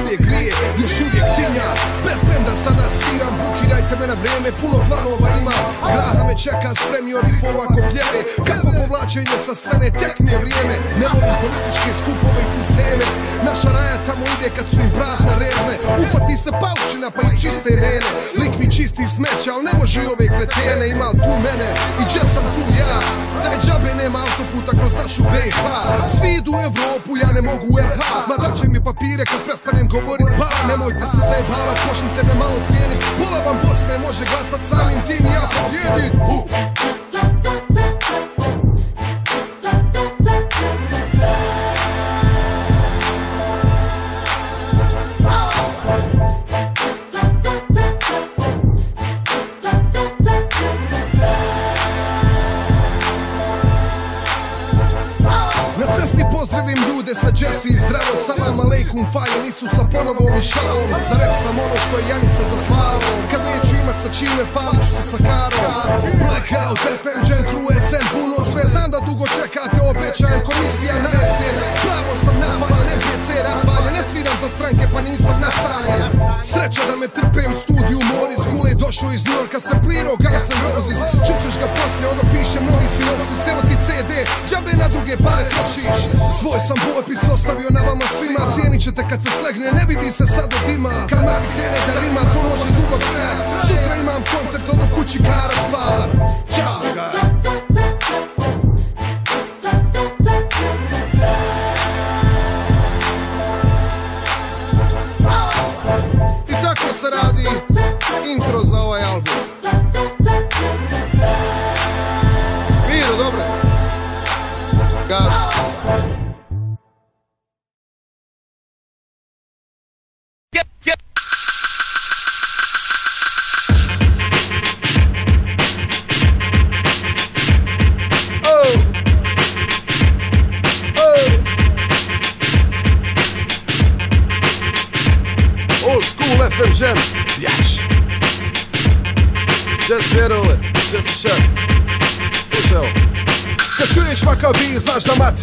uvijek grije Još uvijek tinja. Bez benda sada sviram Bukirajte me na vrijeme Puno planova ima Graha me čeka spremio rifova ko pljeve Kako povlačenje sa scene tek mi je vrijeme. Ne volim političke skupove i sisteme. Naša raja tamo ide kad su im prazne revne Ufati se paučina pa i čiste nene. Likvi čisti smeća, al ne može i ove kretene. Ima tu mene? I gdje sam tu ja? Daj džabe nema autoputa kroz našu BiH Svi idu u Evropu, ja ne mogu u RH Ma papire kad prestanem govorit. Pa Nemojte se zajebavat, počnite me malo cijenit Pola vam Bosne može glasat samim tim ja ljude sa Jesse i zdravo Salam aleikum faje nisu sa ponovom i šalom. Za rep sam ono što je Janica za slavom. Kad neću imat sa čime falit ću se sa karom. Blackout, FM, Jam Crew, SM, puno sve Znam da dugo čekate, obećajem komisija na jesen. Pravo sam napalan, MPC razvaljen Ne sviram za stranke pa nisam nastanjen Sreća da me trpe u studiju Moris. Gule došao iz New Yorka sam plirao Guns N' Roses. Čućeš ga poslije, onda pišem novi sinopsis Evo ti CD, džabe na druge pare trošiš. Svoj sam potpis ostavio na vama svima. Cijenit ćete kad se slegne, ne vidi se sad od dima. Kad mati krene da rima, to može dugo trajat Sutra imam koncert, od kući kara spava Ćao se radi intro za ovaj album.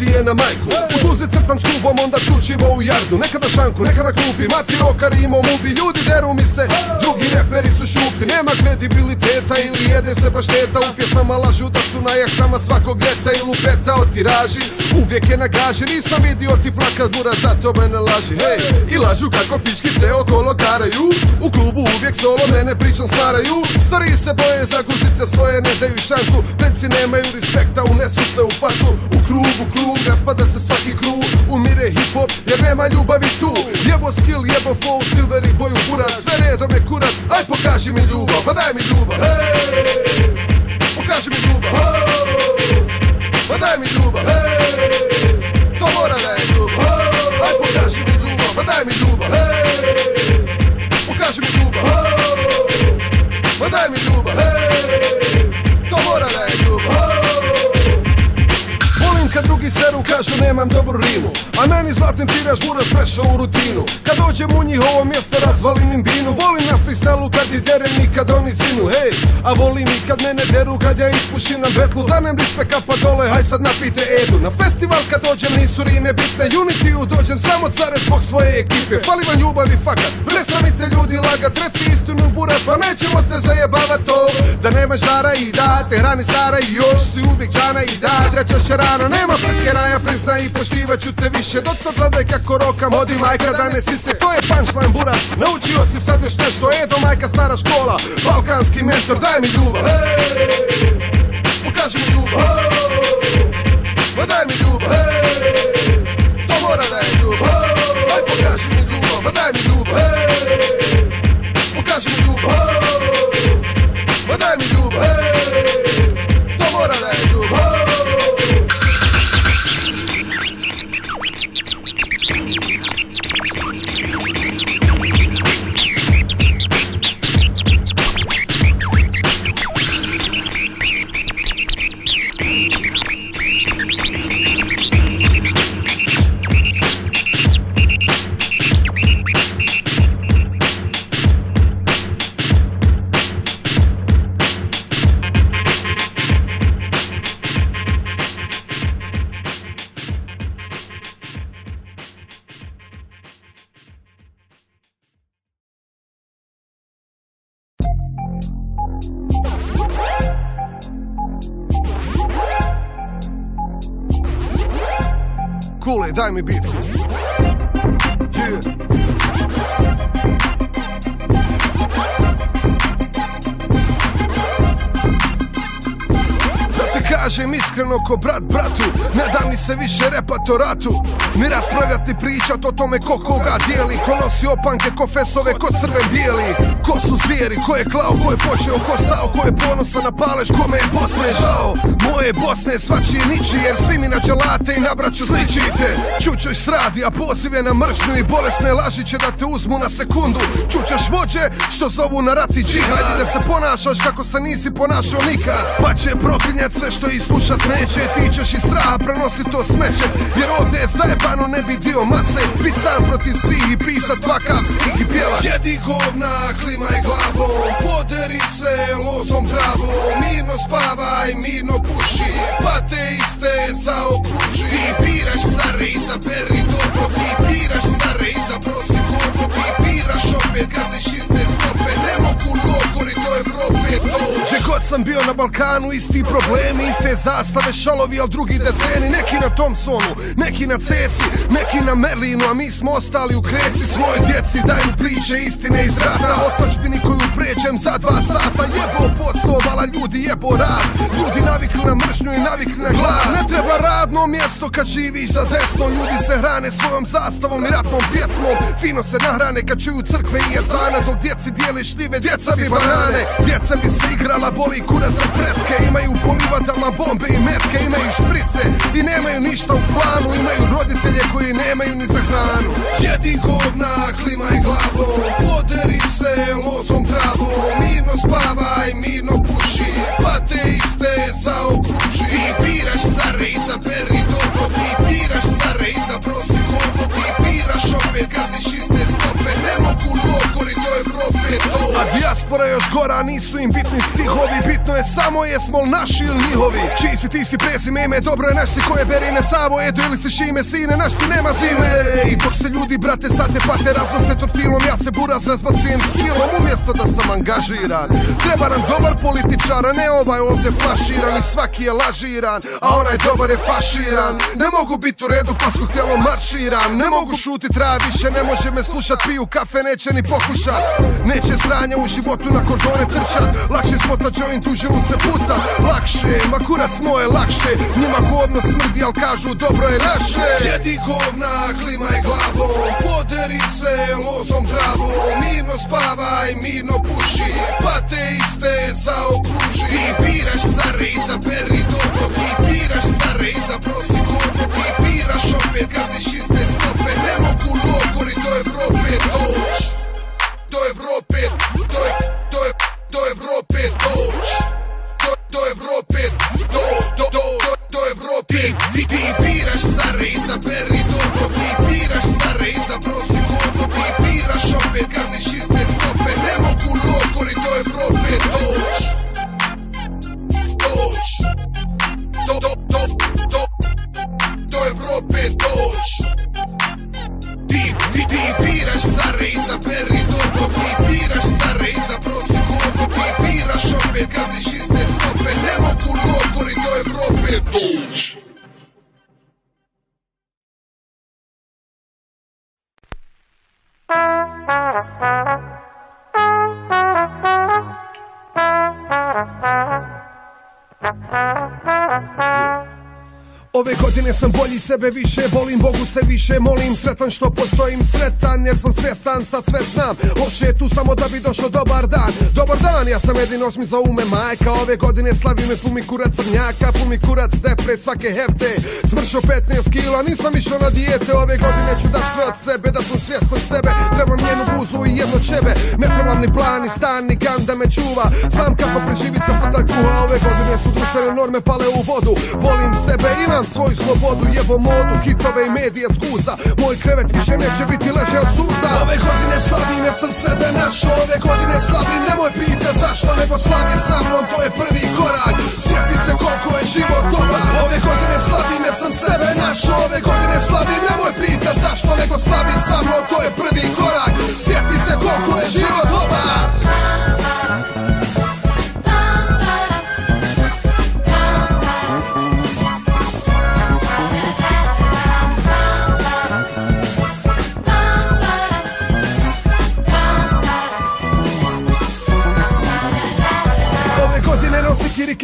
Je na majku. U tuzi crtam s klubom, onda čučivo u jardu. Nekada šanku, nekada klupi, mati okar imao mubi Ljudi deru mi se, drugi reperi su šuplji Nema kredibiliteta ili jede se pašteta. U pjesmama lažu da su na jahtama svakog ljeta I lupeta o tiraži, uvijek je na gaži Nisam vidio ti plakat bura, zato me ne laži. Hej, i lažu kako pičkice okolo karaju. U klubu uvijek solo mene pričom smaraju. Stariji se boje za guzice svoje, ne daju šansu. Preci nemaju respekta, unesu se u facu U krug, u krug, raspada se svaki krug. Umire hip hop jer nema ljubavi tu. Jebo skill, jebo flow, silver i boju buras Sve redom je kurac, aj pokaži mi ljubav, pa daj mi ljubav. Hej, pokaži mi ljubav. Ho, Pa daj mi ljubav. Hej, to mora da je ljubav Ho, Aj pokaži mi ljubav, pa daj mi ljubav Hej, pokaži mi ljubav Ho, Pa daj mi ljubav Hej, to mora Kad drugi seru kažu nemam dobru rimu. A meni zlatin tiraž buras prešao u rutinu. Kad dođem u njihovo mjesto razvalim im binu. Volim na freestylu kad i derem i kad oni zinu Hej, a volim i kad mene deru kad ja ispušim na betlu. Danem rispeka pa dole, haj sad napite Edu. Na festival kad dođem nisu rime bitne. Unity-u dođem samo care zbog svoje ekipe. Fali vam ljubav i fakat, prestanite ljudi lagat. Reci istinu buras, pa nećemo te zajebavat to. Da nemaš dara i da, te hrani stara i još si uvijek džana i da. Treća še rano, nema frkera, ja priznaj i poštivat ću te više. Dok to gledaj kako rokam, odi majka da ne si se To je punchline buras, naučio si sad još nešto. Edo majka stara škola, balkanski mentor, daj mi ljubav. Hej, pokaži mi ljubav. Ho, Ma daj mi ljubav. Hej, to mora da je ljubav. Ho, Aj pokaži mi ljubav, ma daj mi ljubav. Hej, pokaži mi ljubav. Ho, Ma daj mi ljubav iskreno ko brat bratu Ne da mi se više repat o ratu. Ni raspravljat pričat o tome ko koga dijeli Ko nosi opanke, ko fesove, ko crven bijeli Ko su zvijeri, ko je klao, ko je počeo, ko stao Ko je ponosan na palež, kome je Bosne žao? Moje Bosne svačije niči jer svi mi na dželate i na braću sličite. Čučoj sradi, a pozive na mržnju i bolesne laži će da te uzmu na sekundu. Čućeš vođe što zovu na rat i džihad. I da se ponašaš kako se nisi ponašao nikad. Pa će proklinjat sve što i slušat neće. Ti ćeš iz straha prenosit to smeće Jer ovdje je zajebano ne bi dio mase. Bit protiv svih i pisat vakav stih i pjeva. Jedi govna, klimaj glavom Poderi se lozom travom Mirno spavaj, mirno puši Pa te iste zaokruži. Ti biraš care, izaberi dobro Ti biraš care, zaprosi gordo Ti biraš sam bio na Balkanu, isti problemi Iste zastave, šalovi, al drugi dezeni Neki na Thompsonu, neki na Ceci Neki na Merlinu, a mi smo ostali u kreci Svoj djeci daju priče istine iz rata. Otpačbini koju pređem za dva sata Jebo posao, vala ljudi jebo rad. Ljudi navikli na mržnju i navikli na glad. Ne treba radno mjesto kad živiš za desno Ljudi se hrane svojom zastavom i ratnom pjesmom. Fino se nahrane kad čuju crkve i jezane Dok djeci dijeli šljive, djeca bi banane. Djeca bi se igrala, boli kurac za pretke Imaju polivatalna bombe i metke Imaju šprice i nemaju ništa u planu. Imaju roditelje koji nemaju ni za hranu. Jedi govna, klimaj glavom. Poderi se lozom travom. Mirno spavaj, mirno puši. Pa te iste zaokruži. Ti biraš care, izaberi dobro Ti. Biraš care, zaprosi gordo Ti. Biraš opet, gaziš iste stope Ne mogu logori do Evrope doći A dijaspora još gora, nisu im bitni stihovi Bitno je samo jesmo li naši ili njihovi. Čiji si ti si prezime ime, dobro je naš koje beri ne samo Edo ili si šime sine, naš ti nema zime. I dok se ljudi brate sate pate raznose tortilom Ja se buraz razbacujem s kilom umjesto da sam angažiran. Treba nam dobar političar, a ne ovaj ovdje flaširan I svaki je lažiran, a onaj dobar je faširan. Ne mogu biti u redu pa htjelo marširam Ne mogu šutit, treba više, ne može me slušat Piju kafe, neće ni pokušat Neće sranja u životu na kordone trčat Lakše spota joint u se puca. Lakše, ma kurac moje lakše. Njima govno smrdi, al kažu dobro je naše Jedi govna, klimaj glavom. Poderi se lozom travom. Mirno spavaj, mirno puši. Pa te iste zaokruži. Ti biraš care, izaberi dobro Ti biraš care, zaprosi gordo Ti biraš opet, gaziš iste stope sebe više Volim Bogu se više molim. Sretan što postojim sretan Jer sam svjestan sad sve znam. Loše je tu samo da bi došao dobar dan. Dobar dan ja sam jedino osmi za ume majka. Ove godine slavi me pumi kurac crnjaka Pumi kurac depre svake hefte. Smršao 15 kila nisam išao na dijete. Ove godine ću da sve od sebe Da sam svjestan sebe. Trebam njenu buzu i jedno čebe. Ne trebam ni plan ni stan ni gan da me čuva. Sam kako preživit sa kuha. Ove godine su društvene norme pale u vodu. Volim sebe, imam svoju slobodu Jebo modu, hitove i medije skuza Moj krevet više neće biti leže od suza. Ove godine slavim jer sam sebe našao. Ove godine slavim, nemoj pita zašto Nego slavi sa mnom, to je prvi korak. Sjeti se koliko je život dobar. Ove godine slavim jer sam sebe našao. Ove godine slavim, nemoj pita zašto Nego slavi sa mnom, to je prvi korak. Sjeti se koliko je život dobar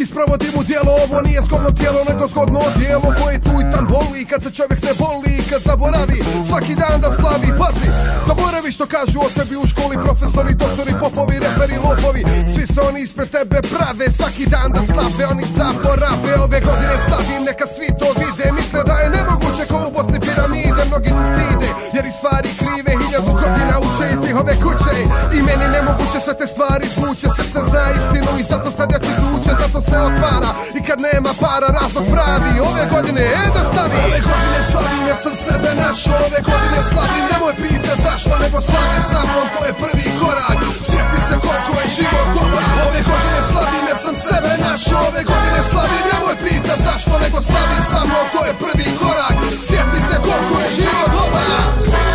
sprovodim u dijelo Ovo nije zgodno tijelo nego zgodno odijelo Koje tu i tam boli. Kad se čovjek ne boli Kad zaboravi svaki dan da slavi. Pazi, zaboravi što kažu o tebi u školi. Profesori, doktori, popovi, reperi, lopovi. Svi se oni ispred tebe prave. Svaki dan da slave, oni zaborave. Ove godine slavim, neka svi to vide. Misle da je nemoguće ko u Bosni piramide. Mnogi se stide, jer i stvari krive Hiljadu godina iz njihove kuće. I meni nemoguće sve te stvari zvuče. Srce zna istinu i zato sad ja ću tuče Zato se otvara. I kad nema para razlog pravi. Ove godine e da stavi. Ove godine slavim jer sam sebe našao Ove godine slavim nemoj pita zašto Nego slavi sa mnom. To je prvi korak. Sjeti se koliko je život dobar. Ove godine slavim jer sam sebe našao Ove godine slavim nemoj pita zašto Nego slavi sa mnom. To je prvi korak. Sjeti se koliko je život dobar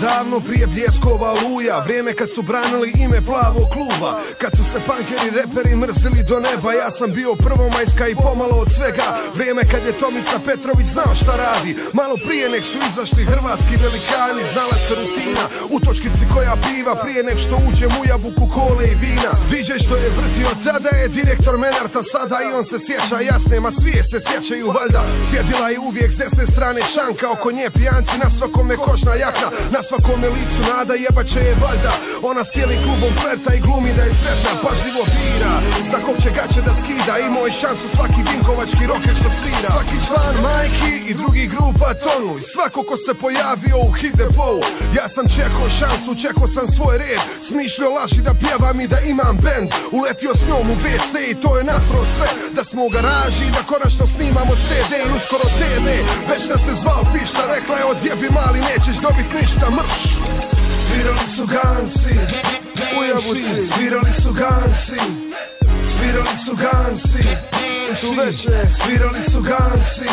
davno prije bljeskova luja Vrijeme kad su branili ime plavog kluba. Kad su se pankeri reperi mrzili do neba Ja sam bio prvomajska i pomalo od svega. Vrijeme kad je Tomica Petrović znao šta radi. Malo prije nek su izašli hrvatski velikani Znala se rutina. U točkici koja piva Prije nek što uđem u jabuku kole i vina. Viđaj što je vrtio tada je direktor Menarta Sada i on se sjeća jasne Ma svi se sjećaju valjda. Sjedila je uvijek s desne strane šanka Oko nje pijanci na svakome košna jakna. Na svakome licu nada jebaće je valjda. Ona s cijelim klubom flerta i glumi da je sretna Pažljivo bira. Za kog će gaće da skida Imao je šansu svaki vinkovački roker što svira. Svaki član majki i drugi grupa tonu I svako ko se pojavio u hit Ja sam čekao šansu, čekao sam svoj red. Smišljao laži da pjevam i da imam band. Uletio s njom u WC i to je nasro sve. Da smo u garaži i da konačno snimamo CD i uskoro TV Već da se zvao pišta, rekla je odjebi mali nećeš dobit ništa Svirali su gansi u jabuci. Svirali su gansi. Svirali su gansi. Tu Svirali su gansi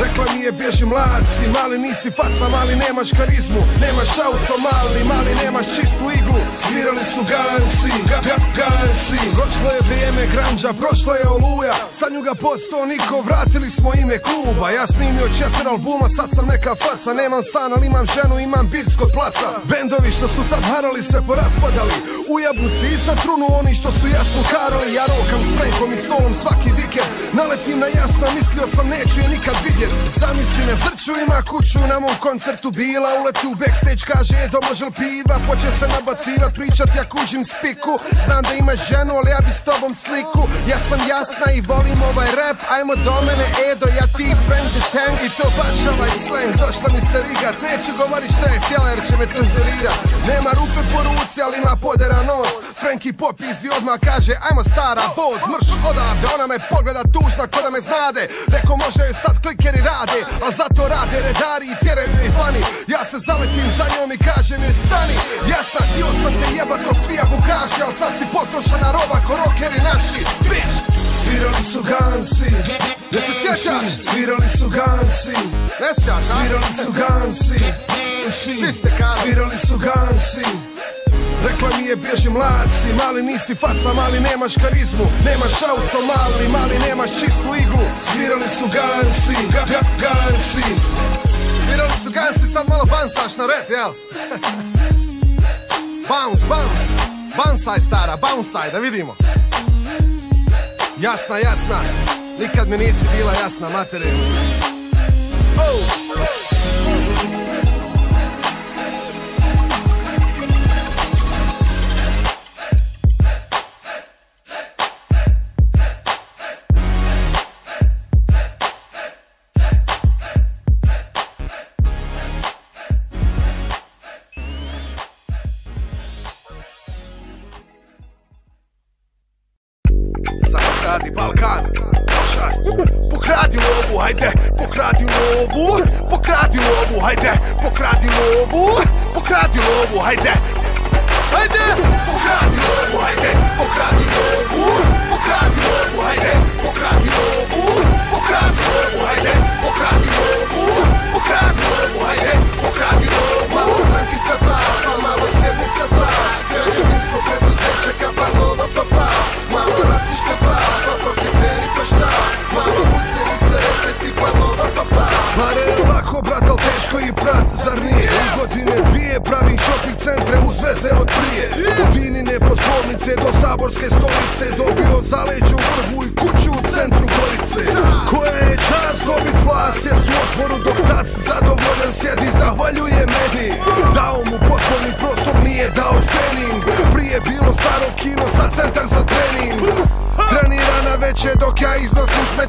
Rekla mi je bježi mlad mali nisi faca, mali nemaš karizmu Nemaš auto mali, mali nemaš čistu iglu. Svirali su gansi, ga, ga, gansi. Prošlo je vrijeme granđa, prošlo je oluja. Sad nju ga posto niko, vratili smo ime kluba. Ja snimio četiri albuma, sad sam neka faca. Nemam stan, ali imam ženu, imam birs kod placa. Bendovi što su tad harali se poraspadali. U jabuci i sa trunu oni što su jasno karali Ja rokam s i solom svaki vikend. Naletim na jasno, mislio sam neću je nikad vidjet Zamisli na zrču ima kuću na mom koncertu. Bila Uleti u backstage kaže Edo može li piva? Poče se nabacivat pričat ja kužim spiku. Znam da imaš ženu ali ja bi s tobom sliku. Ja sam jasna i volim ovaj rap. Ajmo do mene Edo ja ti friend the tank. I to baš ovaj slang Došla mi se rigat Neću govorit šta je htjela jer će me cenzurirat. Nema rupe po ruci ali ima podera nos. Franky popizdi odmah kaže Ajmo stara voz mrš odavde. Ona me pogleda tužna ko da me znade. Reko može sad klike brokeri rade A zato rade redari i tjeraju i fani. Ja se zaletim za njom i kažem je stani. Jasna, htio sam te jebat ko svija bukaši Al sad si potrošena roba ko rokeri naši. Bitch! Svirali su gansi. Ne se sjećaš? Svirali su gansi. Ne sjećaš? Svirali su gansi. Svi ste kali Svirali su gansi Rekla mi je bježi mladci, mali nisi faca, mali nemaš karizmu Nemaš auto, mali, mali nemaš čistu iglu. Svirali su gansi, ga, ga, gansi. Svirali su gansi, sad malo bansaš na rap, jel? bounce, bounce, bounsaj stara, bounsaj, da vidimo. Jasna, jasna, nikad mi nisi bila jasna materiju Oh! Lovu Pokradi lovu, hajde Pokradi lovu Pokradi lovu, hajde. Hajde Pokradi lovu, hajde Pokradi lovu gestor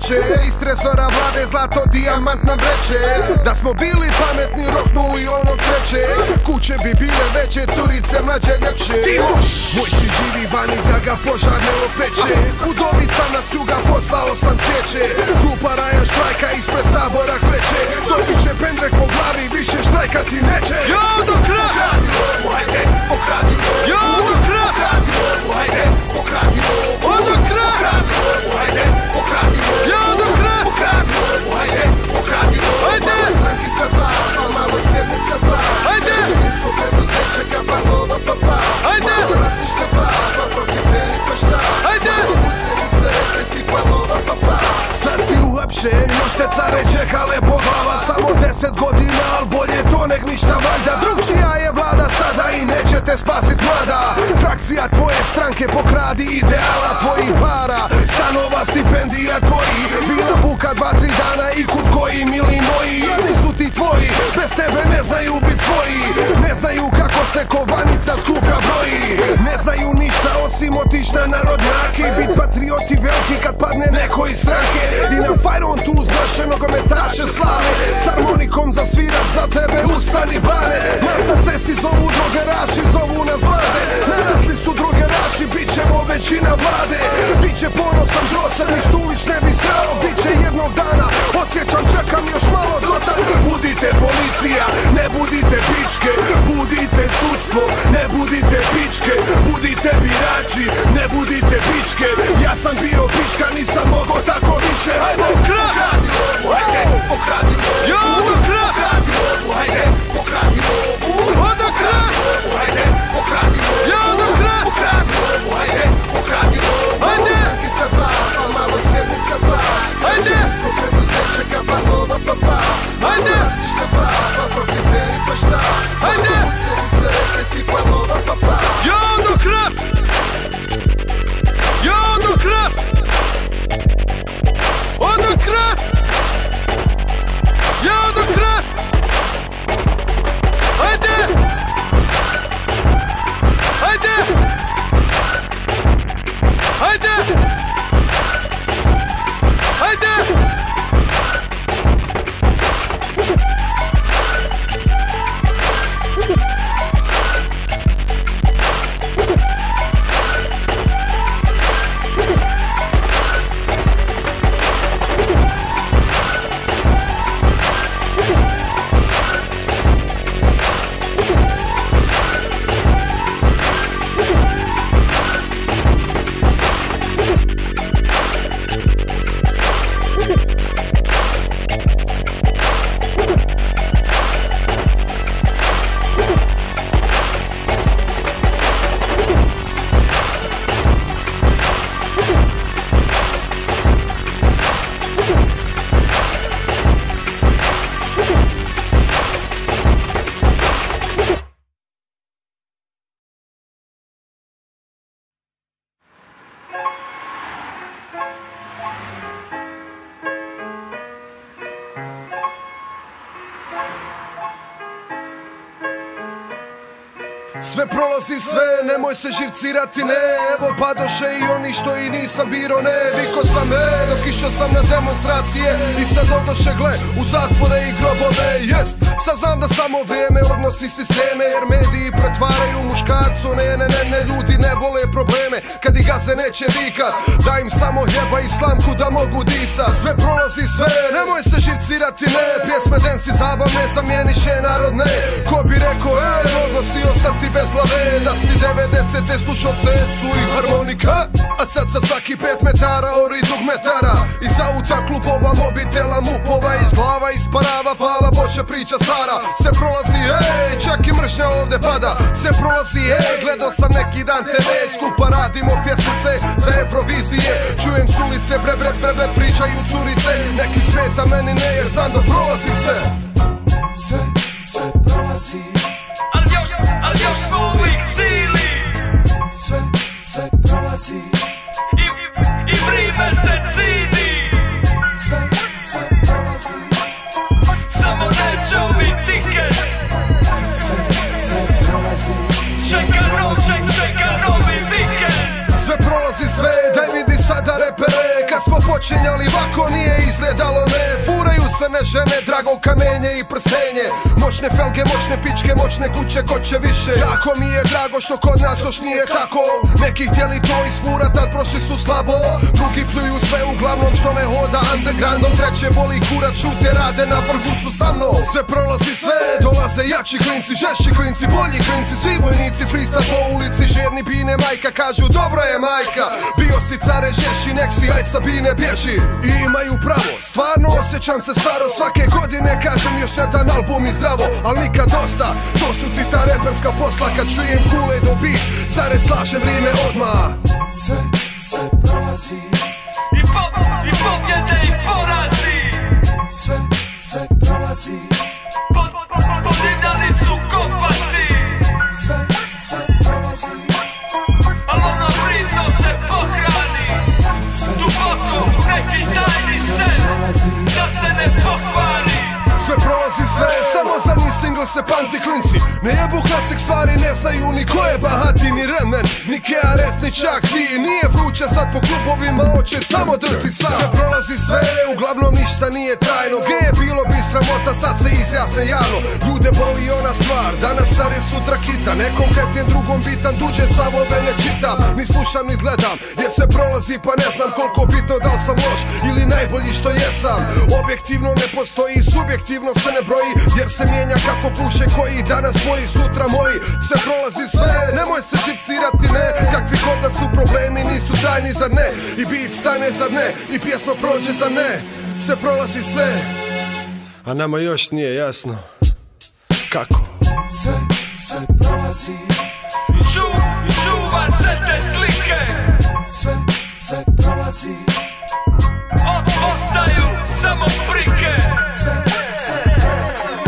smeće Iz trezora vlade zlato dijamantna vreće. Da smo bili pametni roknuli ono treće. Kuće bi bile veće, curice mlađe ljepše. Moj si živi vani da ga požar ne opeče Udovica na juga poslao sam cvijeće. Klupa Raja štrajka ispred sabora kreće Dobit će pendrek po glavi, više štrajkati neće. Jo do kraja! Hajde, pokradi Jo do kraja! Hajde, pokradi do Strankica pa, pa malo sedmica pa Hajde! Živinsko preduzeće kapalova pa pa Uhapšen, još te care čekale po glava Samo deset godina, al bolje to nek ništa valjda Drugčija je vlada sada i neće te spasit mlada. Frakcija tvoje stranke pokradi ideala tvojih para. Stanova, stipendija tvoji Bila buka dva, tri dana i kud koji mili moji. Jedni su ti tvoji, bez tebe ne znaju bit svoji. Ne znaju kako se kovanica skuplja broji. Ne znaju ništa osim otić na narodnjaki Bit patrioti veliki kad padne neko iz stranke. I na fajron tu uz naše nogometaše slave S harmonikom zasvirat za tebe ustani bane Nas na cesti zovu drogeraši, zovu nas blade Na cesti su drogeraši, bit ćemo većina vlade. Biće ponosan žosan, niš tulić ne bi srao Biće jednog dana, osjećam, čekam još malo dotan Budite policija, ne budite pičke Budite sudstvo, ne budite pičke Budite birači, ne budite pičke Ja sam bio pička, nisam mogao tako više! Hajde, Jo, do kras! Hajde, kras! Jo, do kras! Hajde, pokradi Hajde! Strankica pa, pa malo pa Hajde! Папа, папа, папа, Haydi. İşte papa, profilleri başla. Haydi. Senin hareketi palova papa. Yağdı kras. Yağdı kras. Onu kras. Yağdı kras. Haydi. Haydi. Haydi. Haydi. Nemoj se živcirati ne Evo padoše i oni što i nisam biro ne Viko sam me, dok išao sam na demonstracije I sad odoše gle, u zatvore i grobove Jest, sad znam da samo vrijeme odnosi sisteme Jer mediji pretvaraju muškarcu. Ne, ne, ne, ne, ljudi ne vole probleme Kad i gaze neće vikat. Da im samo jeba i slamku da mogu disa Sve prolazi sve, nemoj se živcirati ne. Pjesme densi zabavne, zamijeniše narodne Ko bi rekao, e, mogo si ostati bez glave. Da si 90. slušao cecu i harmonika A sad sa svaki pet metara ori metara. Iz auta, klubova, mobitela, mupova Iz glava isparava, hvala Bože priča stara Sve prolazi, ej, čak i mržnja ovdje pada. Sve prolazi, ej, gledao sam neki dan TV Skupa radimo pjesmice za Eurovizije. Čujem s ulice, bre, bre, bre, bre, pričaju curice. Neki smeta meni ne, jer znam da prolazi sve. Sve, sve prolazi. Al još, al još smo uvijek cili. Sve, sve prolazi. I, i vrime se cidi Furaju se ne žene, drago kamenje i prstenje Moćne felge, moćne pičke, moćne kuće, ko će više? Jako mi je drago što kod nas još nije tako. Neki htjeli to isfurat, tad prošli su slabo. Drugi pljuju sve uglavnom što ne hoda undergroundom. Treće voli kurat, šute, rade na vrhu su sa mnom. Sve prolazi sve, dolaze jači klinci, žešći klinci, bolji klinci. Svi vojnici, freestyle po ulici, žedni bine majka Kažu dobro je majka, bio si care žešći, nek si aj Sabine bježi. I imaju pravo, stvarno osjećam se staro. Svake godine kažem još jedan album i Al nikad dosta, to su ti ta reperska posla Kad čujem kule do bit, care slaže vrijeme odmah. Sve, sve prolazi. I, po, i pobjede i porazi. Sve, sve prolazi. Pod, podivljali su kopasi samo zadnji singl se pamti klinci Ne jebu klasik stvari, ne znaju ni ko je Bahati, ni Remen, ni KRS, ni čak ti Nije vruće sad po klubovima, oće samo drti sam. Sve prolazi sve, uglavnom ništa nije trajno Ge je bilo bi sramota, sad se izjasne javno. Ljude boli ona stvar, danas car je sutra kita? Nekom kretim drugom bitan, tuđe stavove ne čitam Ni slušam ni gledam, jer sve prolazi pa ne znam koliko bitno da li sam loš Ili najbolji što jesam. Objektivno ne postoji, subjektivno se ne broji Jer se mijenja kako puše koji danas boji Sutra moji, sve prolazi sve Nemoj se žipcirati ne. Kakvi god da su problemi nisu trajni za ne? I bit stane za ne? I pjesma prođe za ne? Sve prolazi sve A nama još nije jasno Kako? Sve, sve prolazi. I ču, i čuva se te slike. Sve, sve prolazi. Od, ostaju samo prike Sve, sve prolazi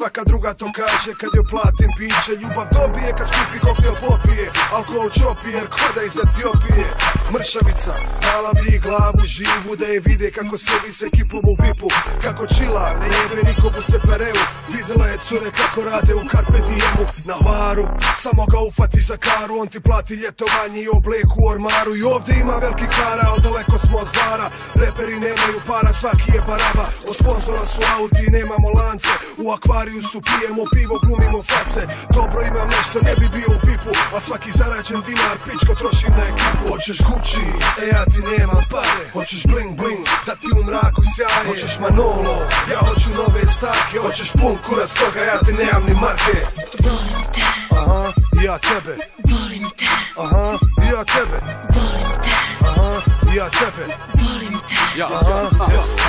Svaka druga to kaže kad joj platim piće. Ljubav dobije kad skupi koktel popije. Alkohol čopi jer koda iz Etiopije. Mršavica, dala bi glavu živu Da je vide kako sedi s ekipom u vipu. Kako čila, ne jebe nikomu se pereu Videla je cure kako rade u Carpe Diemu. Na varu, samo ga ufati za karu. On ti plati ljetovanje i oblek u ormaru. I ovdje ima veliki kara, ali daleko smo od bara Reperi nemaju para, svaki je baraba. Od sponzora su auti, nemamo lance. U akvariju su pijemo pivo, glumimo face. Dobro imam nešto, ne bi bio u vipu A svaki zarađen dinar, pičko trošim na ekipu. Hoćeš Gucci, e ja ti nemam pare. Hoćeš bling bling, da ti u mraku sjaje. Hoćeš Manolo, ja hoću nove stake Hoćeš pun kurac toga, ja ti nemam ni marke. Volim te, Aha, i ja tebe. Volim te, Aha, i ja tebe. Volim te, Aha, ja tebe Ja,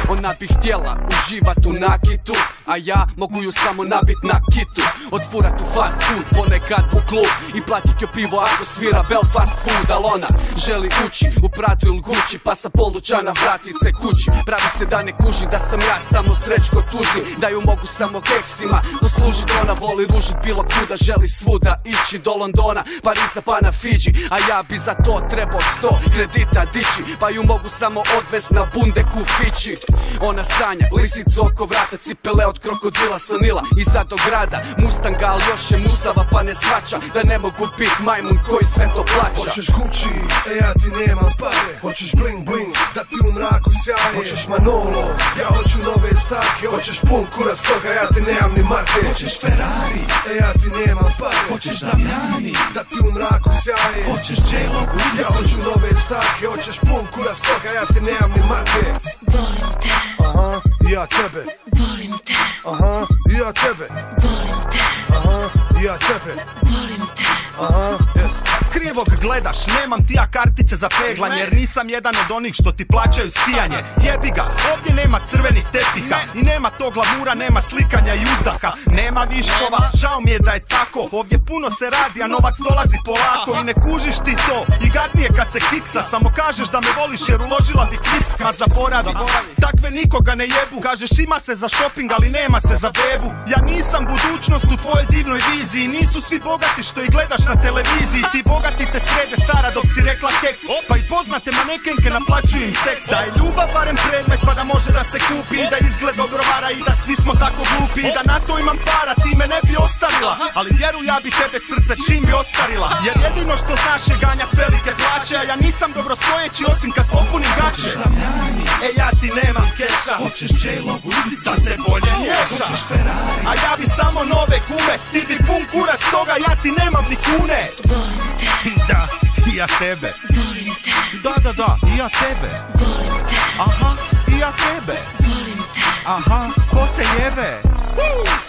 ona bi htjela uživat u nakitu A ja mogu ju samo nabit na kitu. Otvurat u fast food, ponekad u klub I platit joj pivo ako svira Belfast food Al ona želi ući u Pradu ili Gucci Pa sa polučana vratit se kući. Pravi se da ne kuži da sam ja samo srećko tužni Da ju mogu samo keksima poslužit. Ona voli ružit bilo kuda, želi svuda ići Do Londona, Pariza pa na Fiji A ja bi za to trebao sto kredita dići Pa ju mogu samo odvest na bundeku fići. Ona sanja, lisicu oko vrata Cipele od krokodila sanila. Iza do grada, Mustanga al još je musava Pa ne svača da ne mogu bit majmun koji sve to plaća. Hoćeš Gucci, e ja ti nemam pare. Hoćeš bling bling, da ti u mraku sjaje. Hoćeš Manolo, ja hoću nove stake Hoćeš pun kurac toga, ja ti nemam ni marke. Hoćeš Ferrari, e ja ti nemam pare. Hoćeš Damjani, da ti u mraku sjaje. Hoćeš J-Lo, ja hoću nove stake Hoćeš pun kurac toga, ja ti nemam ni marke Volim te, Aha, i ja tebe volim te, Aha, i ja tebe volim te, Aha, i ja tebe volim te. Aha, jes Krivog gledaš, nemam ti ja kartice za peglanje Jer nisam jedan od onih što ti plaćaju skijanje. Jebi ga, ovdje nema crvenih tepiha I nema tog glamura, nema slikanja i uzdaha Nema viškova, žao mi je da je tako Ovdje puno se radi, a novac dolazi polako. I ne kužiš ti to, i gadnije kad se kiksa Samo kažeš da me voliš jer uložila bi kisk Ma zaboravi, takve nikoga ne jebu Kažeš ima se za shopping, ali nema se za bebu. Ja nisam budućnost u tvojoj divnoj viziji Nisu svi bogati što ih gledaš na televiziji. Ti te srede stara dok si rekla keks. Pa i poznate manekenke naplaćuju im seks. Da je ljubav barem predmet pa da može da se kupi. Da izgled odgovara i da svi smo tako glupi. Da na to imam para ti me ne bi ostavila. Ali vjeruj ja bi tebe srce čim bi ostarila. Jer jedino što znaš je ganjat velike plaće A ja nisam dobro stojeći osim kad popunim gaće. E ja ti nemam keša. Hoćeš J-Lo Da se bolje nješa A ja bi samo nove gume Ti bi pun kurac toga ja ti nemam ni kune. Volim te, Da, i ja tebe volim te, Da, da, da, i ja tebe volim te, Aha, i ja tebe volim te. Aha, ko te jebe?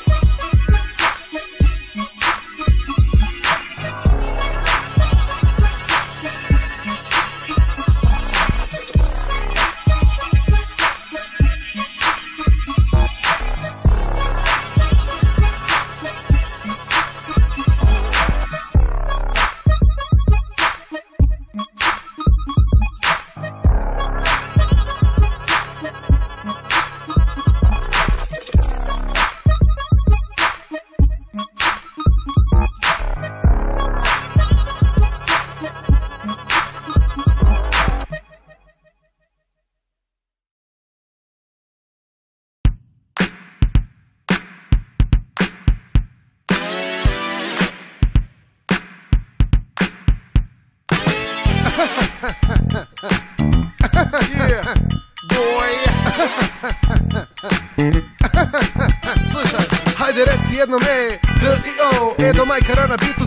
Yeah, boy. Slušaj, hajde reci jednom E, D i O E do majka rana bitu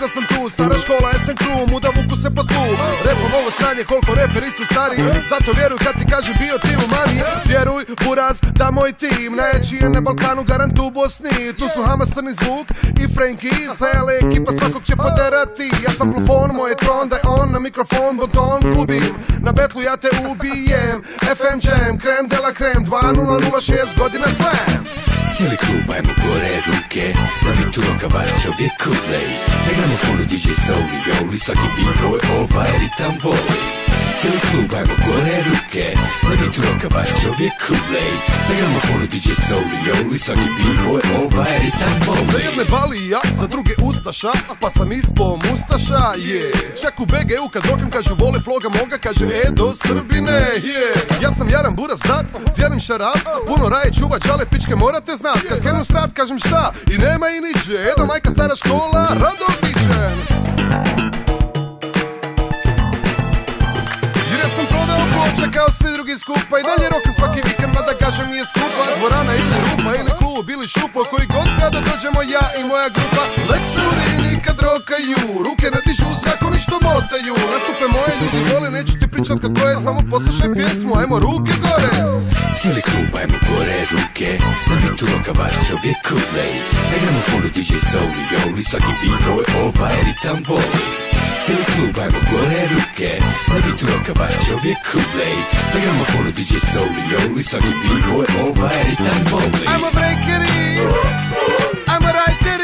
da sam tu Stara škola SM crew, muda vuku se po tlu. Repom ovo snanje koliko reperi su stari. Zato vjeruj kad ti kažem bio ti u mani. Vjeruj, buraz, da moj tim Najjači je na Balkanu, garant u Bosni. Tu su Hamas, Crni zvuk i Frankie. Sajale ekipa svakog će poderati. Ja sam plafon, moj je tron, da je on na mikrofon Bonton gubim, na betlu ja te ubijem. FM Jam, krem de la krem 2006 godina slam. Cijeli klub ajmo gore ruke Na bitu roka baš uvijek kuplej Na gramofonu DJ Souli Joli Svaki b-boy ovaj ritam voli Cijeli klub ajmo gore ruke. Na bitu roka baš uvijek kuplej. Na gramofonu DJ Souli Joli Svaki b-boy ovaj ritam Za voli jedne bali ja, za druge ustaša Pa sam ispo mustaša, je. Čak u BGU kad rokam kažu vole floga moga Kaže e do Srbine, je. Ja sam Jaran Buras brat, dijelim šarap Puno raje čuva džale pičke morate znat. Kad krenu srat kažem šta? I nema i niđe. Edo majka stara škola, Radovićen Jer ploče kao svi drugi skupa I dalje roka svaki vikend, mada kažem nije skupa. Dvorana ili rupa, ili klub, ili šupo Koji god kada dođemo ja i moja grupa. Lex urini kad rokaju Ruke ne dižu u zraku, ništo motaju. Nastupe moje ljudi vole, neću ti pričat kako je Samo poslušaj pjesmu, ajmo ruke gore. Cijeli klub, ajmo gore ruke Na bitu roka vaš čovjek kuplej Na gramofonu DJ Soul i Joli Svaki b-boy ovaj ritam voli Cijeli klub, ajmo gore ruke Na bitu roka vaš čovjek kuplej Na gramofonu DJ Soul i Joli Svaki b-boy ovaj ritam voli Ajmo breakeri Ajmo rajteri Ajmo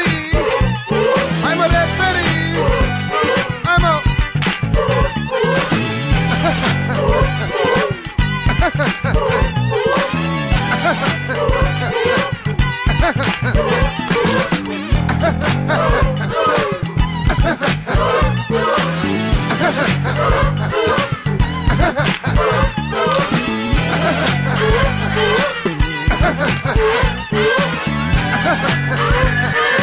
Ha ha ha ha!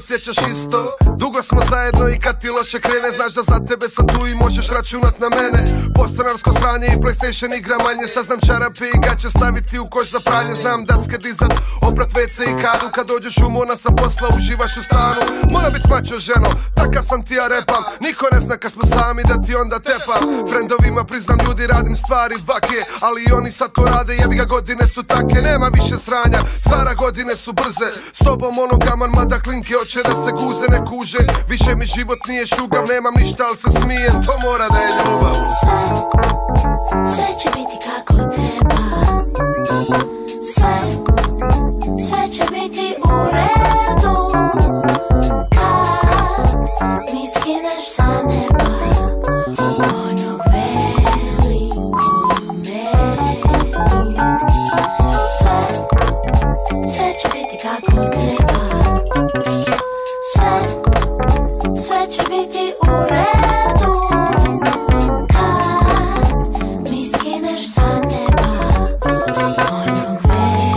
Ljutiš, vidim da smo zajedno i kad ti loše krene Znaš da za tebe sam tu i možeš računat na mene. Postanarsko stranje i Playstation igra manje Saznam čarape i gaće staviti u koš za pranje. Znam daske dizat, oprat WC i kadu Kad dođeš u mona sa posla, uživaš u stanu. Mora bit mačo ženo, takav sam ti ja repam Niko ne zna kad smo sami da ti onda tepam. Frendovima priznam ljudi radim stvari vake Ali oni sad to rade, jebi ga godine su take Nema više sranja, stara godine su brze S tobom ono gaman, mada klinke oče da se guze ne kuže Više mi život nije šugav, nemam ništa ali se smijem To mora da je ljubav. Sve, će biti kako treba. Sve, sve će biti u redu. Kad mi skineš sa neba Onog velikog meni Sve, sve će će biti u redu sa neba Onog velikog meni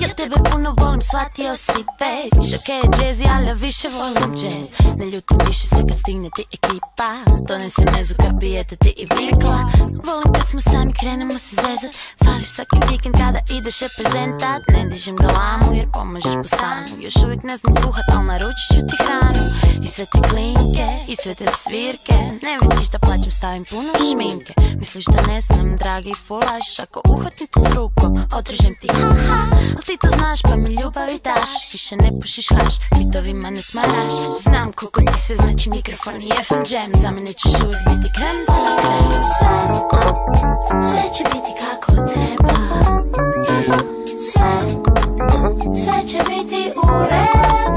Ja tebe puno volim, shvatio si već Ok, jazzy, ali ja više volim jazz? Ne ljutim više se kad stigne ti ekipa. Donese mezu kad pijete ti i vikla. Volim kad smo sami krenemo se zezat. Fališ svaki vikend kada ideš reprezentat. Ne dižem galamu jer pomažeš po stanu. Još uvijek ne znam kuhat, al naručit ću ti hranu. I sve te klinke, i sve te svirke. Ne vidiš da plaćam, stavim puno šminke. Misliš da ne znam, dragi fulaš Ako uhvatim te s rukom, otrižem ti haha Al ti to znaš pa mi ljubavi daš. Više ne pušiš haš, bitovima ne smaraš. Znam koliko ti sve znači mikrofon i FM jam Za mene ćeš uvijek biti krem creme Sve, sve će biti kako treba. Sve, sve će biti u redu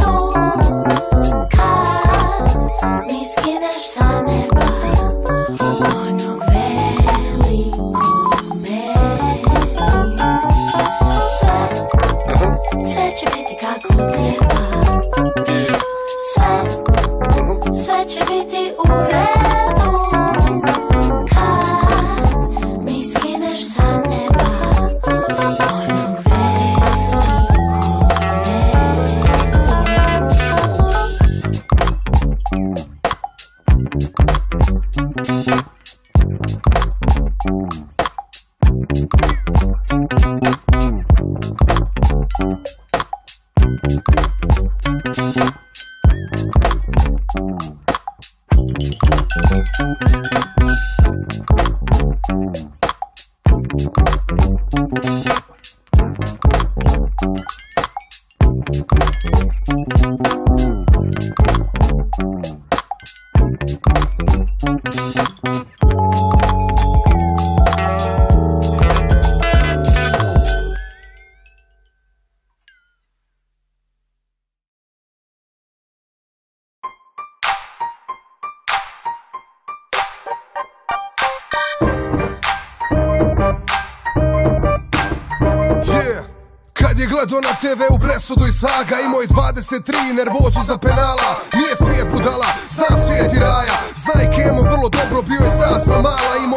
Haga Imao je 23 nervozu za penala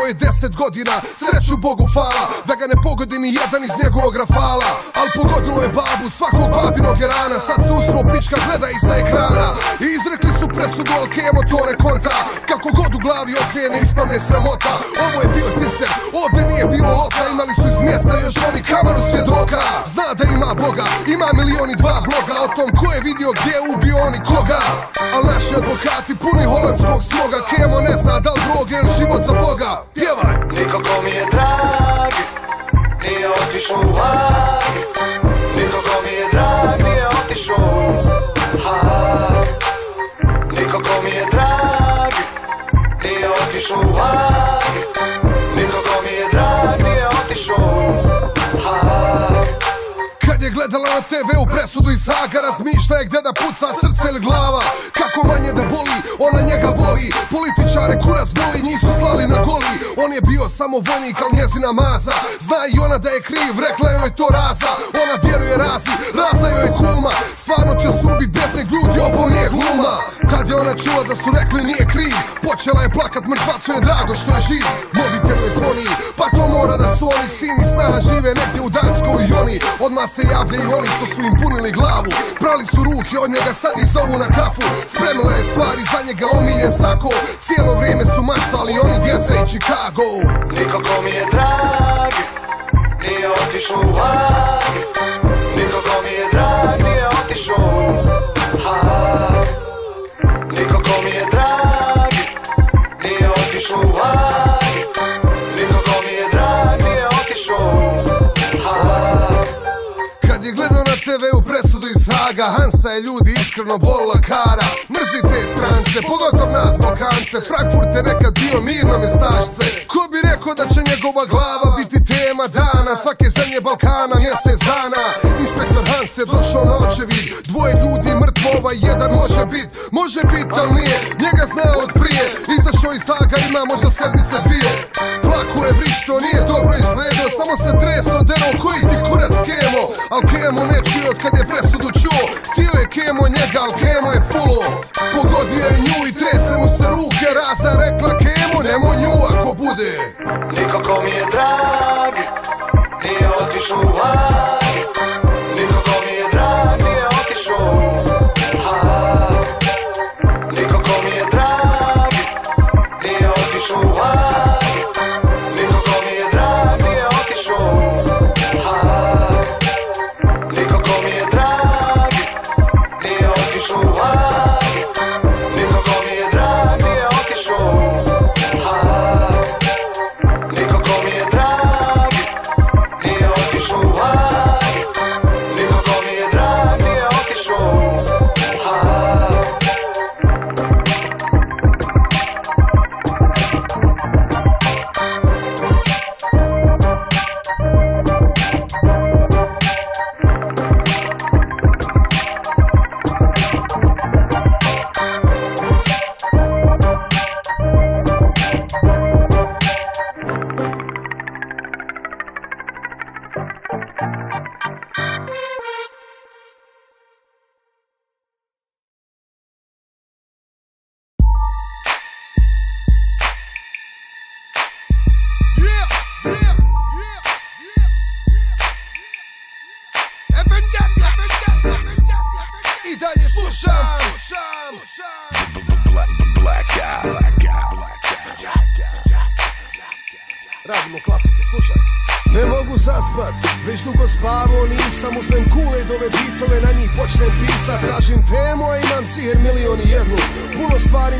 je 10 godina, sreću Bogu fala Da ga ne pogodi ni jedan iz njegovog rafala. Al pogodilo je babu, svakog babinog je rana Sad se usro pička, gleda i sa ekrana. I izrekli su presudu, al Kemo to ne Kako god u glavi okrene, ispadne sramota. Ovo je bio sicer, ovdje nije bilo lota Imali su iz mjesta još oni kameru svjedoka. Zna da ima Boga, ima milion i dva bloga O tom ko je vidio gdje je ubio oni koga. Al naši advokati puni holandskog smoga Kemo ne zna da li droge ili život za Boga Pjevaj! Niko ko mi je drag Nije otišao u Hag. Niko ko mi je drag Nije otišao u Hag. Niko ko mi je drag Nije otišao u Hag gledala na TV u presudu iz Haga Razmišlja je gde da puca srce ili glava? Kako manje da boli, ona njega voli. Političare kuras boli, njih su slali na goli. On je bio samo vojnik, al njezina maza. Zna i ona da je kriv, rekla joj to raza. Ona vjeruje razi, raza joj kuma. Stvarno će se ubit beseg ljudi, ovo nije gluma. Tad je ona čula da su rekli nije kriv Počela je plakat, mrtvacu je drago što je živ. Mobitel joj zvoni, pa to mora da su oni Sin i snaha žive negdje u Danskoj i oni. Odmah se javljaju oni što su im punili glavu. Prali su ruke od njega, sad ih zovu na kafu. Spremila je stvari za njega omiljen sako. Cijelo vrijeme su maštali oni djeca i Chicago. Niko ko mi je drag Nije otišao u Hag Niko ko mi je drag Nije otišao u Hag Niko ko mi je drag Nije otišao u Hag Hansa je ljudi iskreno bolila kara. Mrzi te strance, pogotovo nas Balkance. Frankfurt je nekad bio mirno mjestašce. Ko bi rekao da će njegova glava biti tema dana? Svake zemlje Balkana mjesec dana. Inspektor Hans je došao na očevid Dvoje ljudi mrtvo, ovaj jedan može bit Može bit, al nije, njega zna od prije. Izašao iz Haga, ima možda sedmice dvije. Plaku je vrišto, nije dobro izgledao. Samo se treso dero, koji ti kurac Kemo. Al Kemo ne čuje od kad je presudu bude. Niko ko mi je drag Nije otišao u Hag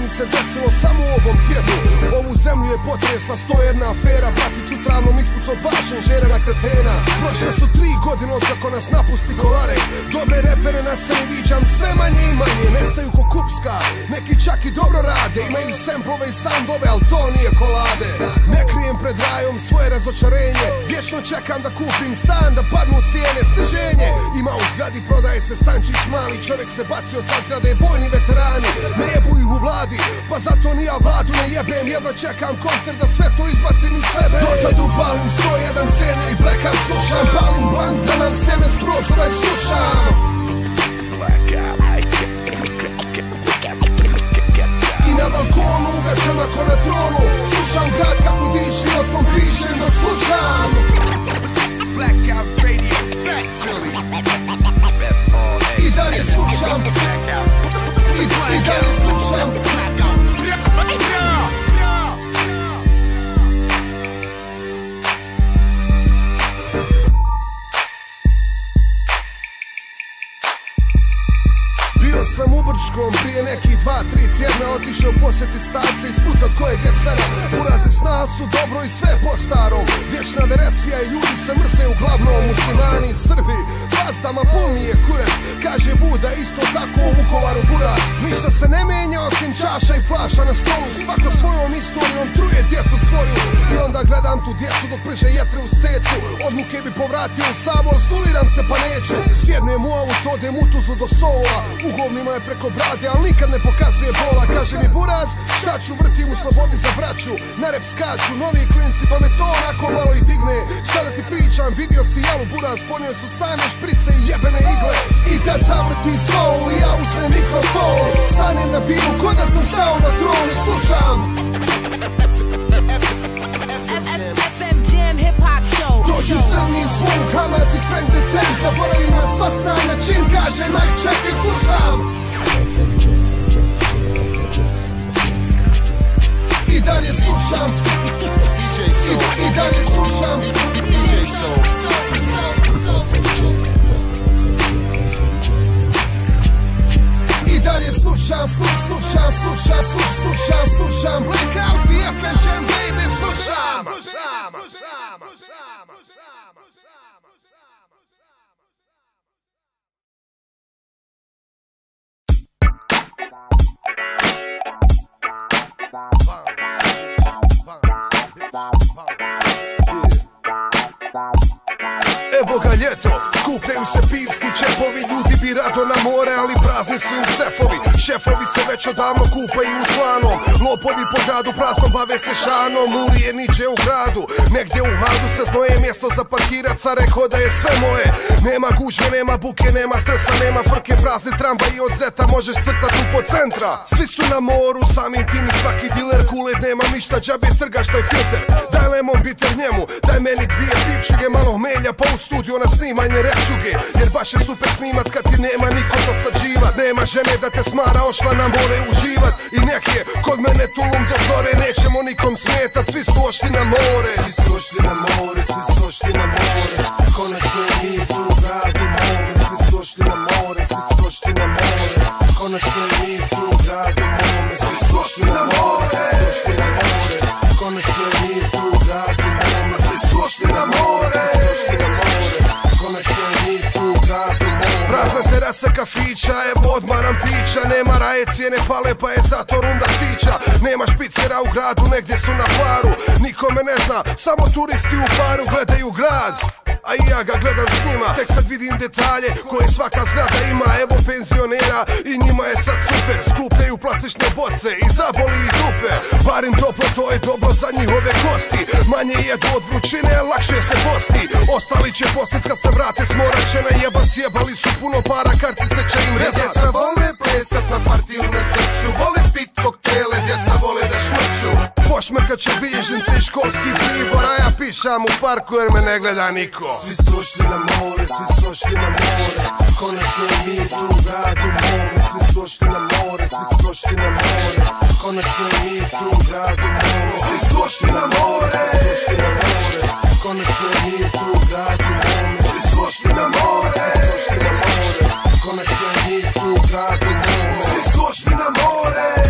mi se desilo samo u ovom tjednu zemlju je potresla sto jedna afera Pratit ću travnom ispucao dva ženžere na kretena. Prošle su tri godine od kako nas napusti kolare. Dobre repere na sceni viđam sve manje i manje Nestaju ko kupska, neki čak i dobro rade Imaju semplove i soundove, al to nije kolade. Ne krijem pred rajom svoje razočarenje Vječno čekam da kupim stan, da padnu cijene Stiženje, ima u zgradi, prodaje se stančić mali Čovjek se bacio sa zgrade, vojni veterani. Ne jebuju u vladi, pa zato ni ja vladu ne jebem Jedva čekam koncert da sve to izbacim iz sebe Dotad upalim 101 cijene i blackout slušam Palim blank da nam sjeme s prozora i slušam I na balkonu ugačem ako na tronu Slušam grad kako diši, o tom pišem dok slušam Blackout radio, back Philly. I dalje slušam I, i dalje slušam Bio Brčkom prije nekih dva, tri tjedna Otišao posjetit starce, ispucat kojeg je sena Uraze sna su dobro i sve po starom. Vječna veresija i ljudi se mrze uglavnom Muslimani i Srbi. Pazdama pun je kurac Kaže Buda isto tako u Vukovaru buras Ništa se ne menja osim čaša i flaša na stolu. Svako svojom istorijom truje djecu svoju. I onda gledam tu djecu dok prže jetre u secu. Od muke bi povratio u Savor Skuliram se pa neću. Sjednem u auto, odem u Tuzlu do U govnima je preko brade, al nikad ne pokazuje bola. Kaže mi buraz, šta ću vrtim u slobodi za braću? Na rep skaču, novi klinci pa me to onako malo i digne. Sada ti pričam, vidio si jalu buraz Ponio su same šprice i jebene igle. I tad zavrti soul i ja uzmem mikrofon. Stanem na bilu ko da sam stao na tron i slušam. FM Jam Hip Hop Show. Dođu crni zvuk, Hamas i Frank the Tank Zaboravim na sva stranja, čim kaže Mike check i slušam I dalje slušam I, i dalje slušam I dalje slušam, sluš, slušam, slušam, sluš, slušam, slušam Blackout the FM Jam, baby, slušam Slušam, Evo ga ljeto, skupljaju se pivski čepovi Ljudi bi rado na more, ali prazni su im sefovi Šefovi se već odavno kupaju u slanom Lopovi po gradu prazno bave se šanom Urije niđe u gradu, negdje u hladu se znoje Mjesto za parkirat, ca rekao da je sve moje. Nema gužve, nema buke, nema stresa, nema frke Prazni tramvaj i od zeta možeš crtat po centra Svi su na moru, samim tim i svaki diler kulet Nema ništa, džabe trgaš taj filter. Daj lemon bitter njemu, daj meni dvije pivčuge Malo melja pa u studio na snimanje rečuge. Jer baš je super snimat kad ti nema niko dosađivat Nema žene da te smara, ošla na more uživat. I nek je kod mene tulum do zore Nećemo nikom smetat, svi su ošli na more. Svi su ošli na more, svi su ošli na more. Konačno je mi tu u gradu mome Svi su ošli na more, svi su ošli na more. Konačno je mi tu u gradu mome Svi su ošli na more, Terasa kafića, evo odmaram pića. Nema raje, cijene pale pa je zato runda sića. Nema špicera u gradu, negdje su na paru. Nikome ne zna, samo turisti u paru gledaju grad a i ja ga gledam s njima Tek sad vidim detalje koje svaka zgrada ima. Evo penzionera i njima je sad super. Skupljaju plastične boce i zaboli i dupe. Bar im toplo, to je dobro za njihove kosti. Manje jedu od vrućine, lakše se posti. Ostali će postit kad se vrate s mora će najebat Sjebali su puno para, kartice će im rezat plesat na partiju na zrču. Vole pit koktele, djeca vole da šmrču. Pošmrkat će bilježnice i školski pribor A ja pišam u parku jer me ne gleda niko. Svi su ošli na more, svi su ošli na more. Konačno je mir tu u gradu mome. Svi su ošli na more, svi su ošli na more. Konačno je mir tu u gradu mome. Svi su ošli na more, svi su ošli na more. Konačno je mir tu u gradu mome. Svi su ošli na more, Konačno mir tu u gradu Svi su na more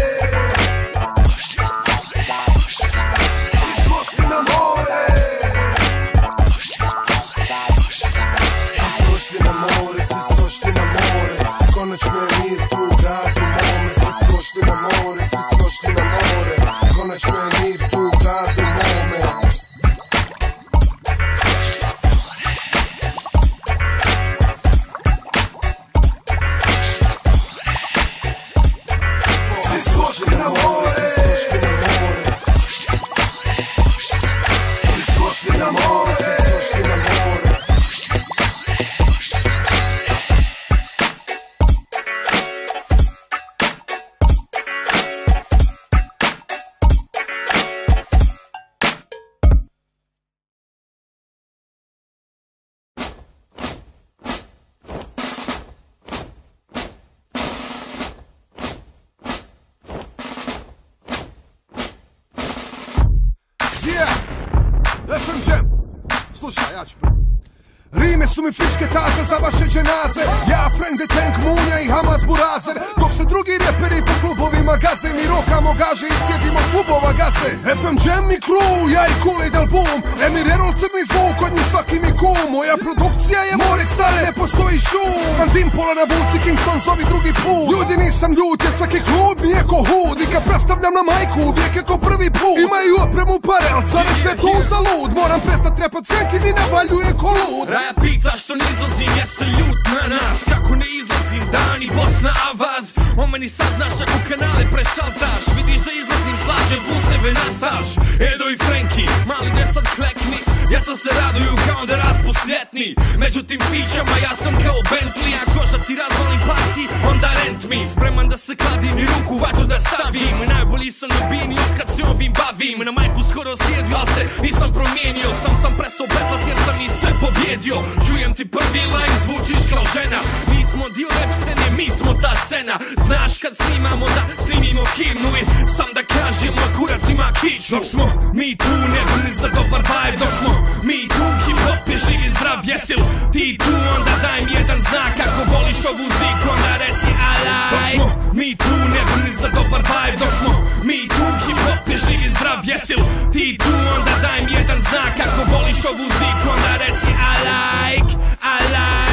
Van Dimpola na vuci, Kingston zovi drugi put. Ljudi nisam ljut, jer svaki klub mi je ko hud. I kad predstavljam na majku, uvijek je ko prvi put. Imaju opremu pare, al care sve tu za lud. Moram prestat Frank i mi navaljuje ko lud. Raja pita zašto ne izlazim, ja sam ljut na nas. Kako ne izlazim, Dani, Bosna, Avaz O meni sad znaš ako kanale prešaltaš. Vidiš da izlazim, slažem puseve nastaš. Edo i Frenki, mali de sad klekni Sam se raduju kao da rasposljetni Međutim pićama ja sam kao Bentley. Ako što ti razvalim party, onda rent mi. Spreman da se kladim i ruku vatru da stavim. Najbolji sam na bini od kad se ovim bavim. Na majku skoro sjedio, al se nisam promijenio. Sam sam prestao betlat jer sam i sve pobjedio Čujem ti prvi line, zvučiš kao žena. Nismo dio rap scene, mi smo ta scena. Znaš kad snimamo da snimimo himnu I sam da kažemo kurac ima kiču. Dok smo mi tu ne za dobar vibe. Dok smo mi tu hip hop je živ i zdrav jesil Ti tu onda daj mi jedan znak. Ako voliš ovu ziku onda reci alaj. Dok smo mi tu ne bili za dobar vibe. Dok smo mi tu hip hop je živ i zdrav jesil Ti tu onda daj mi jedan znak. Ako voliš ovu ziku onda reci I like, I like,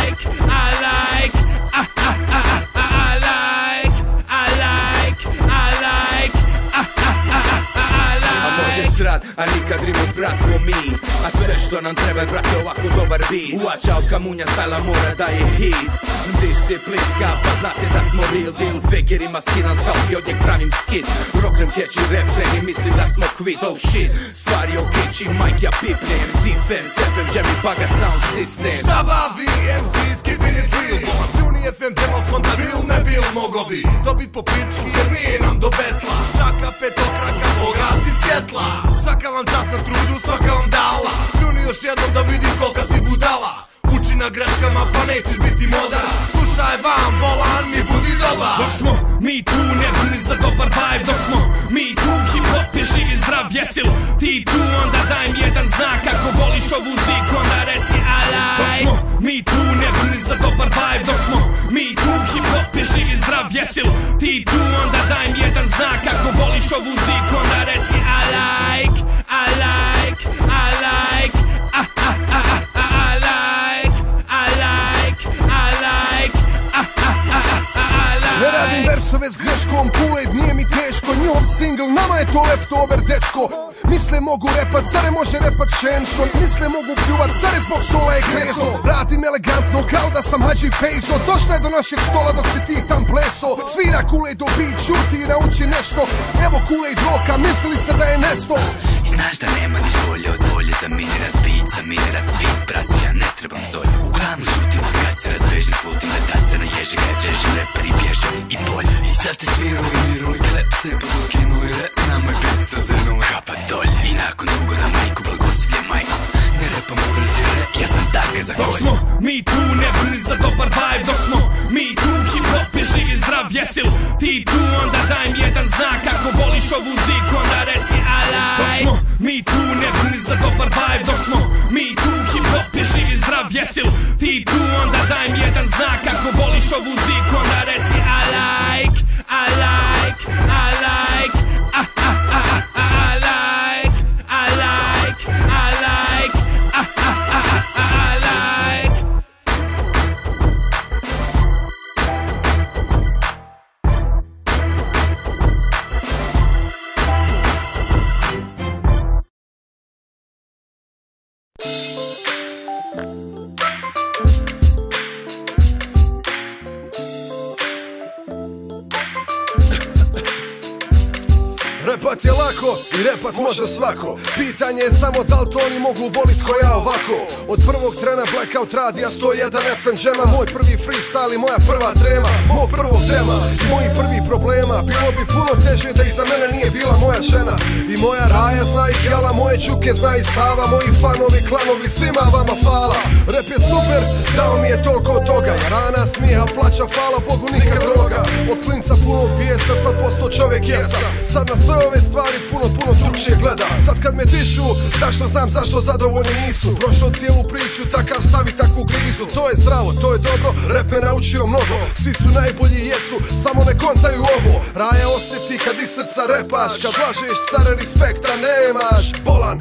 može srat, a nikad rimu pratimo mi. A sve što nam treba je brate ovako dobar beat Uvača od kamunja stajla mora da je hit. Disciplinska, pa znate da smo real deal. Fakerima skinam scalp i odjek pravim skit. Rokrem catchy refren i mislim da smo quit. Oh shit, stvari ok, či mic ja pipnem Defense, FM, Jerry Baga sound system. Šta bavi MC's keeping it real Pljuni FM telefon da bil ne bil mogo bi. Dobit po pički jer nije nam do betla. Šaka petokraka svjetla. Svaka vam čast na trudu, svaka vam dala. Pljuni još jednom da vidim kolika si budala. Uči na greškama pa nećeš biti modar Slušaj vam, bolan mi budi dobar. Dok smo mi tu ne bili za dobar vibe. Dok smo mi tu hip hop je živ i zdrav jesil. Ti tu onda daj mi jedan znak. Ako voliš ovu ziku onda reci like Dok smo mi tu ne bili za dobar vibe. Dok smo mi tu hip hop je živ i zdrav jesil Ti tu onda daj mi jedan znak. Ako voliš ovu ziku onda reci I like I like, I like I like, I like, I like I like Ne radim versove s greškom, Kool-Aid nije mi teško Njihov single, nama je to leftover dečko. Misle mogu repat, zare može repat Shenson Misle mogu pljuvat, zare zbog sola je grezo Radim elegantno kao da sam Haji Fejzo Došla je do našeg stola dok si ti tam pleso. Svira Kool-Aid do beat, šuti i nauči nešto. Evo Kool-Aid roka, mislili ste da je nesto. I znaš da nema niš bolje od volje Zaminirat beat, zaminirat beat Braci, ja ne trebam zolju. Uglavnom šutim kad se razbežim Slutim da tace na ježi Kad čeži reper i bježe i bolje I sad te svi ruinirali klepse Pa su skinuli rep Nama je pista zrnuli Kapa dolje I nakon dugo da majku blagoslivlje majku Re, ja sam taka za Dok smo mi tu ne bili za dobar vibe. Dok smo mi tu hip hop je živ i zdrav jesil. Ti tu onda daj mi jedan znak. Ako voliš ovu ziku onda reci like Dok smo mi tu ne bili za dobar vibe. Dok smo mi tu hip hop je živ i zdrav jesil. Ti tu onda daj mi jedan znak. Ako voliš ovu ziku onda reci I mogu volit ko ja Blackout radija 101 FM džema Moj prvi freestyle i moja prva trema Mog prvog tema i moji prvi problema. Bilo bi puno teže da iza mene nije bila moja žena. I moja raja zna ih jala, moje čuke zna i Sava Moji fanovi, klanovi, svima vama fala Rep je super, dao mi je toliko toga. Rana, smiha, plaća, hvala Bogu nikad droga. Od klinca puno bijesta, sad posto čovjek jesam Sad na sve ove stvari puno, puno drugčije gleda Sad kad me dišu, tačno znam zašto zadovoljni nisu? Prošao cijelu priču, takav stavi takvu grizu To je zdravo, to je dobro, rap me naučio mnogo Svi su najbolji, jesu, samo ne kontaju ovo. Raja osjeti kad iz srca repaš Kad lažeš, care respekta nemaš. Bolan,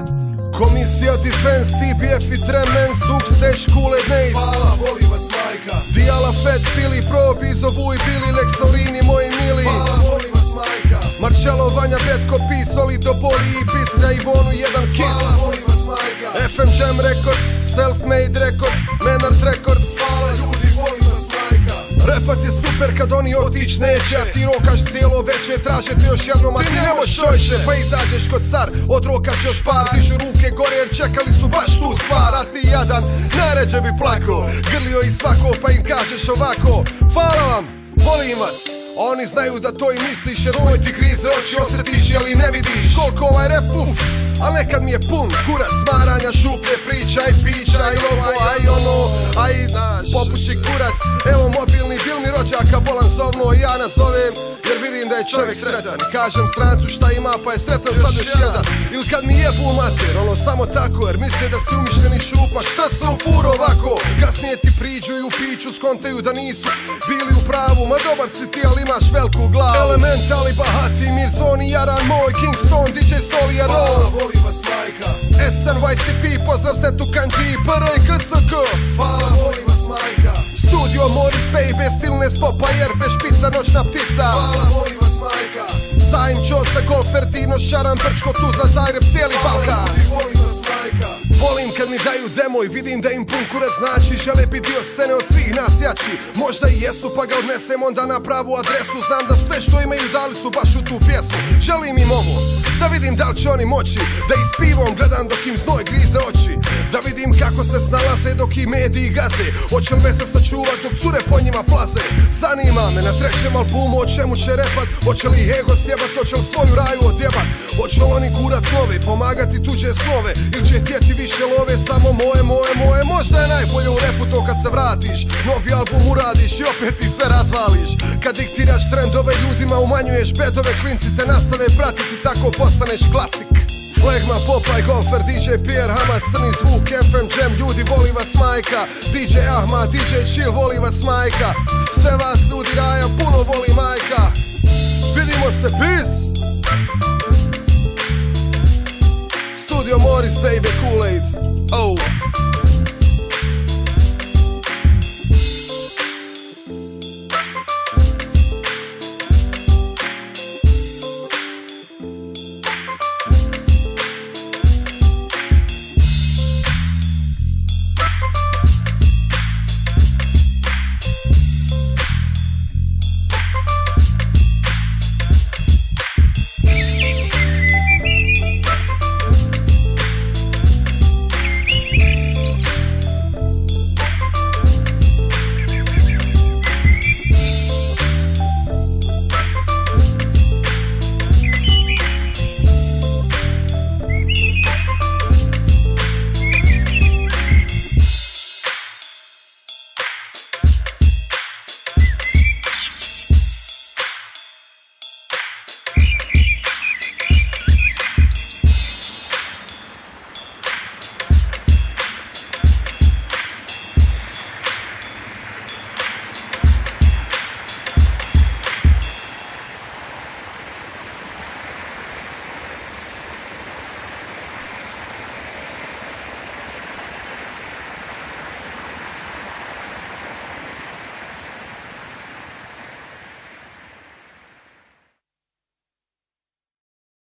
Komisija Defense, TBF i Tremens, Stash, Cool and Nace Hvala, voli vas majka. Dijala, Fat, Fili, Pro, Bizovu i Bili, Lexorini, moji mili. Hvala, voli vas majka. Marcello, Vanja, Betko, Pi, Solido, Bori i Pisja, Ivonu, jedan kiss. Hvala, voli FM Jam Records, Self-Made Records, Menard Records. Hvala, ljudi, voli vas majka. Repat je super kad oni otić neće A ti rokaš cijelo veće, traže te još jednom A ti ne moš čojše, pa izađeš kod car Odrokaš još par, dižu ruke gore jer čekali su baš tu stvar A ti jadan, najređe bi plako Grlio i svako pa im kažeš ovako Hvala vam, volim vas. Oni znaju da to i misliš jer svoj ti grize oči osjetiš ali ne vidiš? Koliko ovaj rap uf Al nekad mi je pun kurac smaranja šuplje priča i pića i ovo a i ono a i popuši kurac Evo mobilni bil mi rođaka bolan zovno ja nazovem jer vidim da je čovjek sretan. Kažem strancu šta ima pa je sretan sad još jedan. Ili kad mi jebu mater ono samo tako jer misle da si umišljeni šupa Šta se u furu ovako? Kasnije ti priđu i u piću skontaju da nisu bili u pravu. Ma dobar si ti ali imaš veliku glavu. Elementali bahati Mirzoni Jaran moj Kingston DJ Solija Roll voli vas majka. SNYCP pozdrav se tu kanđi PR i KSG Hvala voli vas majka. Studio Morris Baby Stilne spopa jerbe špica noćna ptica. Hvala voli vas majka. Sajm Čosa Golfer Dino Šaran Brčko Tuza Zagreb cijeli Balkan majka. Volim kad mi daju demo i vidim da im pun kurac znači Žele biti dio scene od svih nas jači. Možda i jesu pa ga odnesem onda na pravu adresu. Znam da sve što imaju dali su baš u tu pjesmu. Želim im ovo Da vidim da li će oni moći Da ispivom gledam dok im znoj grize oči. Da vidim kako se snalaze dok i mediji gaze. Hoće li me se sačuvat dok cure po njima plaze? Zanima me na trećem albumu o čemu će repat. Hoće li ego sjebat, hoće li svoju raju odjebat? Hoće li oni gurat nove, pomagati tuđe snove? Ili će htjeti više love, samo moje, moje, moje. Možda je najbolje u repu to kad se vratiš. Novi album uradiš i opet ti sve razvališ. Kad diktiraš trendove ljudima umanjuješ bedove. Klinci te nastave pratiti, tako postaneš klasik. Flegma, Popaj, Gofer, DJ Pierre, Hamad, Crni zvuk, FM Jam, ljudi voli vas majka. DJ Ahmad, DJ Chill, voli vas majka. Sve vas ljudi raja, puno voli majka. Vidimo se, peace Studio Morris, baby, Kool-Aid. Oh